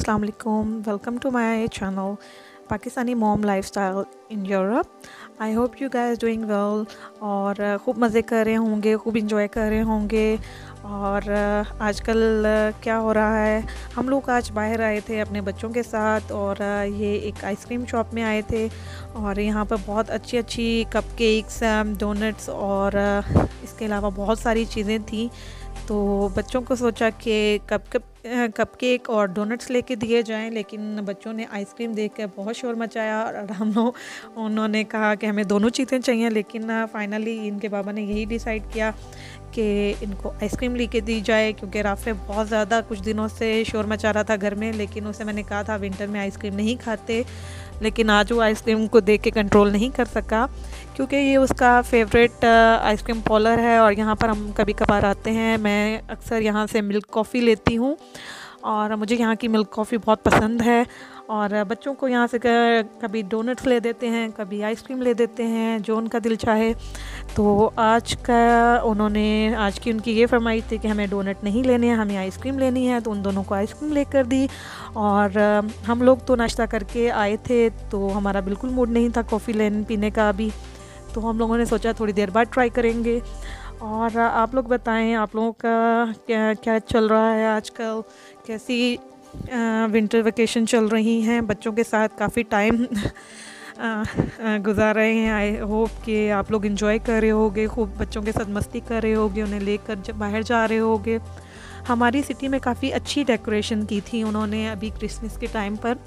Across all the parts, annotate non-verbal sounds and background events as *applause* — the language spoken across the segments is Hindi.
अस्सलाम वालेकुम to my channel Pakistani mom lifestyle in Europe I hope you guys doing well और खूब मज़े कर रहे होंगे, खूब इंजॉय कर रहे होंगे। और आजकल क्या हो रहा है? हम लोग आज बाहर आए थे अपने बच्चों के साथ और ये एक आइसक्रीम शॉप में आए थे। और यहाँ पर बहुत अच्छी अच्छी कप केक्स डोनट्स और इसके अलावा बहुत सारी चीज़ें थी। तो बच्चों को सोचा कि कप कप कप केक और डोनट्स लेके दिए जाएँ, लेकिन बच्चों ने आइसक्रीम देख कर बहुत शोर मचाया और हम लोग उन्होंने कहा कि हमें दोनों चीज़ें चाहिए, लेकिन फाइनली इनके बाबा ने यही डिसाइड किया कि इनको आइसक्रीम लेके दी जाए, क्योंकि राफे बहुत ज़्यादा कुछ दिनों से शोर मचा रहा था घर में, लेकिन उसे मैंने कहा था विंटर में आइसक्रीम नहीं खाते। लेकिन आज वो आइसक्रीम को देख के कंट्रोल नहीं कर सका, क्योंकि ये उसका फेवरेट आइसक्रीम पॉलर है और यहाँ पर हम कभी कभार आते हैं। मैं अक्सर यहाँ से मिल्क कॉफ़ी लेती हूँ। और मुझे यहाँ की मिल्क कॉफ़ी बहुत पसंद है। और बच्चों को यहाँ से कभी डोनट्स ले देते हैं, कभी आइसक्रीम ले देते हैं, जो उनका दिल चाहे। तो आज का, उन्होंने, आज की उनकी ये फरमाइश थी कि हमें डोनट नहीं लेने हैं, हमें आइसक्रीम लेनी है तो उन दोनों को आइसक्रीम लेकर दी। और हम लोग तो नाश्ता करके आए थे तो हमारा बिल्कुल मूड नहीं था कॉफ़ी लेने पीने का अभी। तो हम लोगों ने सोचा थोड़ी देर बाद ट्राई करेंगे। और आप लोग बताएँ, आप लोगों का क्या क्या चल रहा है आजकल? कैसी विंटर वेकेशन चल रही हैं? बच्चों के साथ काफ़ी टाइम गुजार रहे हैं। आई होप कि आप लोग इन्जॉय कर रहे होगे, खूब बच्चों के साथ मस्ती कर रहे होगे, उन्हें लेकर बाहर जा रहे होगे। हमारी सिटी में काफ़ी अच्छी डेकोरेशन की थी उन्होंने अभी क्रिसमस के टाइम पर।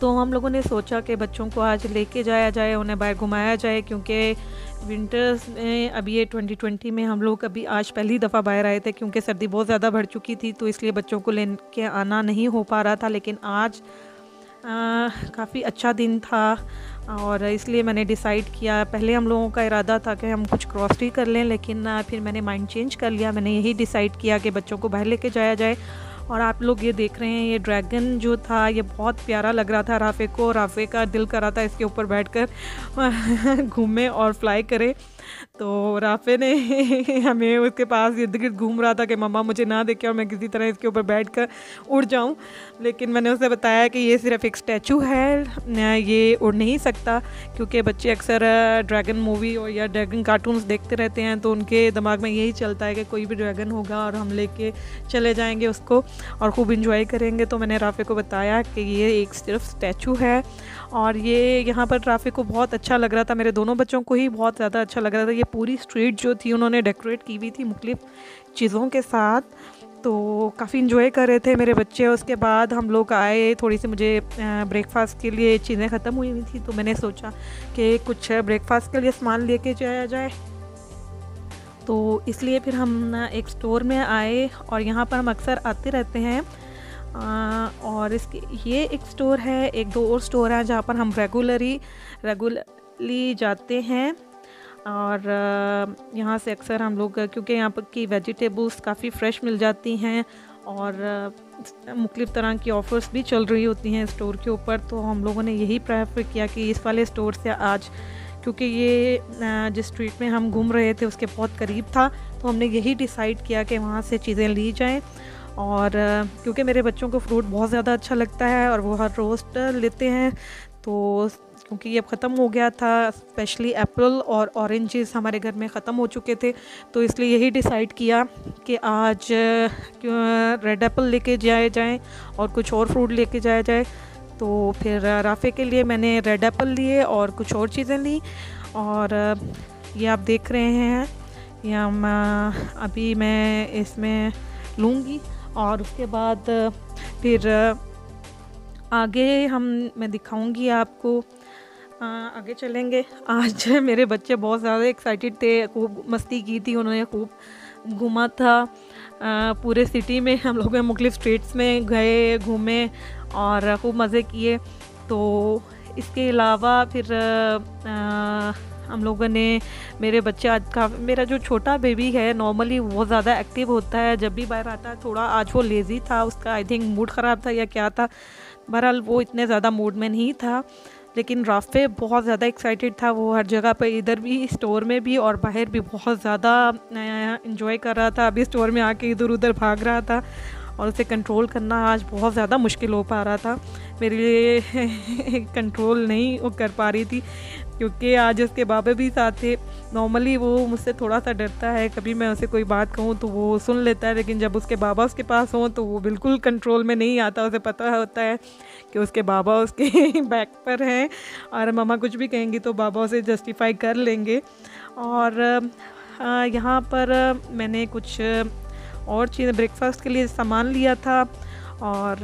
तो हम लोगों ने सोचा कि बच्चों को आज लेके जाया जाए, उन्हें बाहर घुमाया जाए, क्योंकि विंटर्स में अभी ये 2020 में हम लोग अभी आज पहली दफ़ा बाहर आए थे क्योंकि सर्दी बहुत ज़्यादा बढ़ चुकी थी तो इसलिए बच्चों को ले के आना नहीं हो पा रहा था, लेकिन आज काफ़ी अच्छा दिन था और इसलिए मैंने डिसाइड किया। पहले हम लोगों का इरादा था कि हम कुछ क्रॉसरी कर लें, लेकिन फिर मैंने माइंड चेंज कर लिया। मैंने यही डिसाइड किया कि बच्चों को बाहर लेके जाया जाए। और आप लोग ये देख रहे हैं, ये ड्रैगन जो था, ये बहुत प्यारा लग रहा था राफ़े को, राफ़े का दिल कर था इसके ऊपर बैठकर, *laughs* घूमे और फ्लाई करे। *laughs* तो राफे ने *laughs* हमें उसके पास इर्द गिर्द घूम रहा था कि मम्मा मुझे ना देखे और मैं किसी तरह इसके ऊपर बैठ कर उड़ जाऊँ। लेकिन मैंने उसे बताया कि ये सिर्फ़ एक स्टैचू है ये उड़ नहीं सकता, क्योंकि बच्चे अक्सर ड्रैगन मूवी और या ड्रैगन कार्टून्स देखते रहते हैं तो उनके दिमाग में यही चलता है कि कोई भी ड्रैगन होगा और हम लेके चले जाएँगे उसको और खूब इंजॉय करेंगे। तो मैंने राफे को बताया कि ये एक सिर्फ़ स्टैचू है और ये यहाँ पर राफे को बहुत अच्छा लग रहा था। मेरे दोनों बच्चों को ही बहुत ज़्यादा अच्छा लग रहा था, ये पूरी स्ट्रीट जो थी उन्होंने डेकोरेट की हुई थी मुख्तलिफ़ चीज़ों के साथ। तो काफ़ी इन्जॉय कर रहे थे मेरे बच्चे। उसके बाद हम लोग आए, थोड़ी सी मुझे ब्रेकफास्ट के लिए चीज़ें ख़त्म हुई हुई थी तो मैंने सोचा कि कुछ ब्रेकफास्ट के लिए सामान लेके जाया जाए। तो इसलिए फिर हम एक स्टोर में आए और यहाँ पर हम अक्सर आते रहते हैं। और इसके, ये एक स्टोर है, एक दो और स्टोर है जहाँ पर हम रेगुलरी रेगुलरली जाते हैं। और यहाँ से अक्सर हम लोग, क्योंकि यहाँ पर की वेजिटेबल्स काफ़ी फ़्रेश मिल जाती हैं और मुख्तलिफ़ तरह की ऑफ़र्स भी चल रही होती हैं स्टोर के ऊपर तो हम लोगों ने यही प्रेफर किया कि इस वाले स्टोर से आज, क्योंकि ये जिस स्ट्रीट में हम घूम रहे थे उसके बहुत करीब था तो हमने यही डिसाइड किया कि वहाँ से चीज़ें ली जाएँ और, क्योंकि मेरे बच्चों को फ्रूट बहुत ज़्यादा अच्छा लगता है और वो हर रोज़ लेते हैं तो क्योंकि ये अब ख़त्म हो गया था स्पेशली एप्पल और ऑरेंजेस हमारे घर में ख़त्म हो चुके थे। तो इसलिए यही डिसाइड किया कि आज रेड एप्पल लेके जाए जाएँ और कुछ और फ्रूट लेके जाया जाए। तो फिर राफ़े के लिए मैंने रेड एप्पल लिए और कुछ और चीज़ें ली और ये आप देख रहे हैं। या अभी मैं इसमें लूँगी और उसके बाद फिर आगे हम, मैं दिखाऊँगी आपको आगे चलेंगे। आज मेरे बच्चे बहुत ज़्यादा एक्साइटेड थे खूब मस्ती की थी उन्होंने खूब घूमा था। आ, पूरे सिटी में हम लोग मुख्तलिफ़ स्ट्रीट्स में गए घूमे और खूब मज़े किए। तो इसके अलावा फिर आ, हम लोगों ने मेरे बच्चे आज का मेरा जो छोटा बेबी है नॉर्मली बहुत ज़्यादा एक्टिव होता है। जब भी बाहर आता है थोड़ा आज वो लेज़ी था उसका आई थिंक मूड ख़राब था या क्या था। बहरहाल वो इतने ज़्यादा मूड में नहीं था। लेकिन राफ़े बहुत ज़्यादा एक्साइटेड था, वो हर जगह पर इधर भी स्टोर में भी और बाहर भी बहुत ज़्यादा इंजॉय कर रहा था। अभी स्टोर में आके इधर उधर भाग रहा था और उसे कंट्रोल करना आज बहुत ज़्यादा मुश्किल हो पा रहा था। मेरे लिए *laughs* कंट्रोल नहीं कर पा रही थी। क्योंकि आज उसके बाबा भी साथ थे। नॉर्मली वो मुझसे थोड़ा सा डरता है। कभी मैं उसे कोई बात कहूँ तो वो सुन लेता है, लेकिन जब उसके बाबा उसके पास हों तो वो बिल्कुल कंट्रोल में नहीं आता। उसे पता होता है कि उसके बाबा उसके *laughs* बैक पर हैं और मम्मा कुछ भी कहेंगी तो बाबा उसे जस्टिफाई कर लेंगे। और यहाँ पर मैंने कुछ और चीज़ें ब्रेकफास्ट के लिए सामान लिया था। और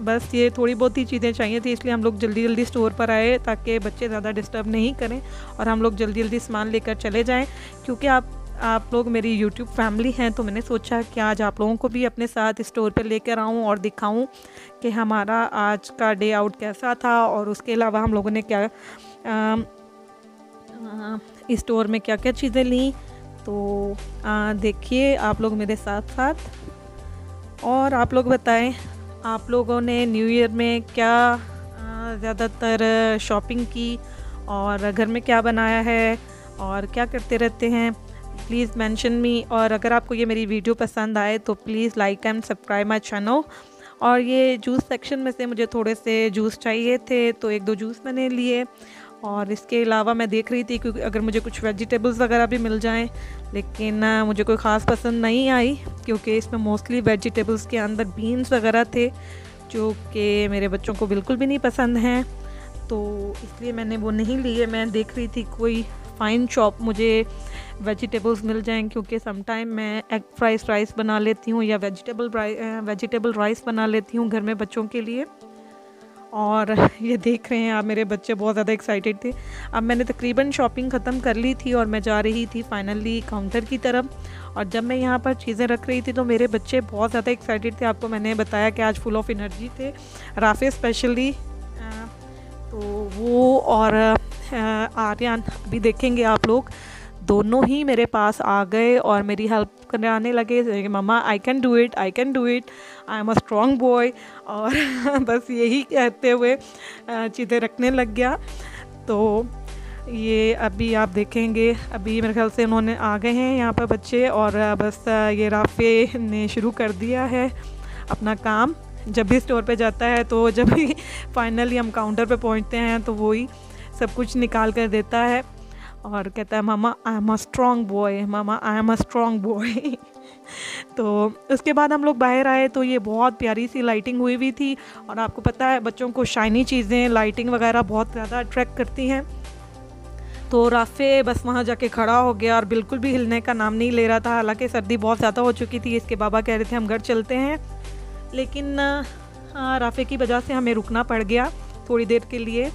बस ये थोड़ी बहुत ही चीज़ें चाहिए थी, इसलिए हम लोग जल्दी जल्दी स्टोर पर आए ताकि बच्चे ज़्यादा डिस्टर्ब नहीं करें और हम लोग जल्दी जल्दी सामान लेकर चले जाएँ। क्योंकि आप आप लोग मेरी यूट्यूब फैमिली हैं तो मैंने सोचा कि आज आप लोगों को भी अपने साथ स्टोर पर लेकर आऊँ और दिखाऊँ कि हमारा आज का डे आउट कैसा था और उसके अलावा हम लोगों ने क्या स्टोर में क्या क्या चीज़ें ली। तो देखिए आप लोग मेरे साथ साथ और आप लोग बताएँ, आप लोगों ने न्यू ईयर में क्या ज़्यादातर शॉपिंग की और घर में क्या बनाया है और क्या करते रहते हैं? प्लीज़ मेंशन मी और अगर आपको ये मेरी वीडियो पसंद आए तो please like and subscribe my channel और ये जूस सेक्शन में से मुझे थोड़े से जूस चाहिए थे तो एक दो जूस मैंने लिए। और इसके अलावा मैं देख रही थी क्योंकि अगर मुझे कुछ वेजिटेबल्स वगैरह भी मिल जाएँ, लेकिन मुझे कोई ख़ास पसंद नहीं आई, क्योंकि इसमें मोस्टली वेजिटेबल्स के अंदर बीन्स वगैरह थे, जो कि मेरे बच्चों को बिल्कुल भी नहीं पसंद हैं। तो इसलिए मैंने वो नहीं लिए। मैं देख रही थी कोई फ़ाइन शॉप मुझे वेजिटेबल्स मिल जाएँ, क्योंकि समटाइम मैं एग फ्राइज राइस बना लेती हूँ या वेजिटेबल वेजिटेबल राइस बना लेती हूँ घर में बच्चों के लिए। और *laughs* ये देख रहे हैं आप, मेरे बच्चे बहुत ज़्यादा एक्साइटेड थे। अब मैंने तकरीबन शॉपिंग ख़त्म कर ली थी और मैं जा रही थी फाइनली काउंटर की तरफ़। और जब मैं यहाँ पर चीज़ें रख रही थी तो मेरे बच्चे बहुत ज़्यादा एक्साइटेड थे। आपको मैंने बताया कि आज फुल ऑफ़ एनर्जी थे। राफे स्पेशली तो वो और आर्यन, अभी देखेंगे आप लोग। दोनों ही मेरे पास आ गए और मेरी हेल्प कराने लगे mamma I can do it I can do it I am a strong boy और *laughs* बस यही कहते हुए चीज़ें रखने लग गया। तो ये अभी आप देखेंगे, अभी मेरे ख्याल से उन्होंने आ गए हैं यहाँ पर बच्चे और बस ये राफे ने शुरू कर दिया है अपना काम। जब भी स्टोर पे जाता है तो जब भी *laughs* फाइनली हम काउंटर पे पहुँचते हैं तो वही सब कुछ निकाल कर देता है। और कहता है, mama I am a strong boy mama I am a strong boy तो उसके बाद हम लोग बाहर आए तो ये बहुत प्यारी सी लाइटिंग हुई हुई थी और आपको पता है, बच्चों को शाइनी चीज़ें लाइटिंग वगैरह बहुत ज़्यादा अट्रैक्ट करती हैं। तो राफे बस वहाँ जाके खड़ा हो गया और बिल्कुल भी हिलने का नाम नहीं ले रहा था। हालाँकि सर्दी बहुत ज़्यादा हो चुकी थी, इसके बाबा कह रहे थे, हम घर चलते हैं। लेकिन राफे की वजह से हमें रुकना पड़ गया थोड़ी देर के लिए।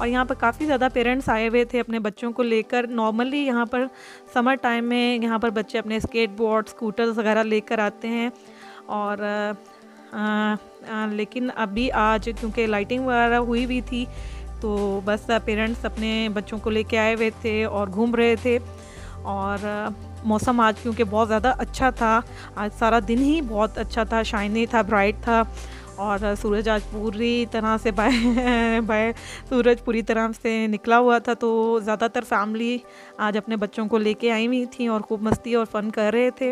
और यहाँ पर काफ़ी ज़्यादा पेरेंट्स आए हुए थे अपने बच्चों को लेकर। नॉर्मली यहाँ पर समर टाइम में यहाँ पर बच्चे अपने स्केट बोर्ड स्कूटर्स वगैरह लेकर आते हैं। और आ, आ, लेकिन अभी आज क्योंकि लाइटिंग वगैरह हुई हुई थी तो बस पेरेंट्स अपने बच्चों को लेके आए हुए थे और घूम रहे थे। और मौसम आज क्योंकि बहुत ज़्यादा अच्छा था। आज सारा दिन ही बहुत अच्छा था शाइनी था ब्राइट था। और सूरज आज पूरी तरह से बाय बाय सूरज पूरी तरह से निकला हुआ था तो ज़्यादातर फैमिली आज अपने बच्चों को लेके आई हुई थी और खूब मस्ती और फ़न कर रहे थे।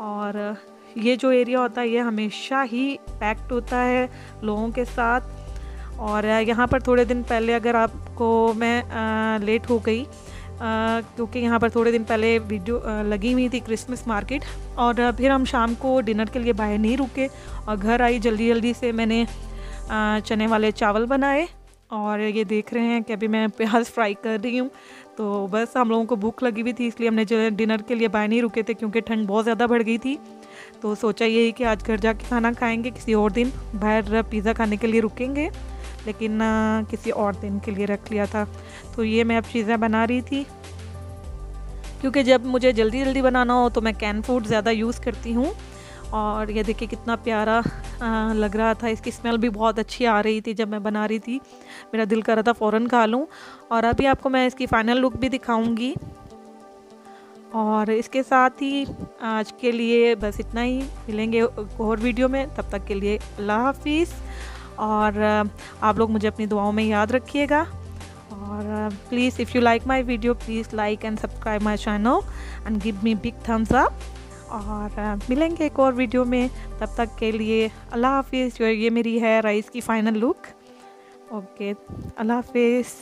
और ये जो एरिया होता है ये हमेशा ही पैक्ड होता है लोगों के साथ। और यहाँ पर थोड़े दिन पहले अगर आपको मैं आ, लेट हो गई क्योंकि यहाँ पर थोड़े दिन पहले वीडियो लगी हुई थी क्रिसमस मार्केट और फिर हम शाम को डिनर के लिए बाहर नहीं रुके और घर आई जल्दी जल्दी से मैंने चने वाले चावल बनाए और ये देख रहे हैं कि अभी मैं प्याज फ्राई कर रही हूँ। तो बस हम लोगों को भूख लगी हुई थी इसलिए हमने जो डिनर के लिए बाहर नहीं रुके थे क्योंकि ठंड बहुत ज़्यादा बढ़ गई थी। तो सोचा यही कि आज घर जाके खाना खाएँगे, किसी और दिन बाहर पिज़्ज़ा खाने के लिए रुकेंगे। लेकिन किसी और दिन के लिए रख लिया था। तो ये मैं अब चीज़ें बना रही थी। क्योंकि जब मुझे जल्दी जल्दी बनाना हो तो मैं कैन फ़ूड ज़्यादा यूज़ करती हूँ। और ये देखिए कितना प्यारा लग रहा था। इसकी स्मेल भी बहुत अच्छी आ रही थी जब मैं बना रही थी। मेरा दिल कर रहा था फ़ौरन खा लूँ। और अभी आपको मैं इसकी फ़ाइनल लुक भी दिखाऊँगी। और इसके साथ ही आज के लिए बस इतना ही। मिलेंगे और वीडियो में। तब तक के लिए अल्लाह हाफिज़। और आप लोग मुझे अपनी दुआओं में याद रखिएगा। और please if you like my video please like and subscribe my channel and give me big thumbs up और मिलेंगे एक और वीडियो में। तब तक के लिए अल्लाह हाफिज़। ये मेरी है राइस की फ़ाइनल लुक ओके अल्लाह हाफिज़।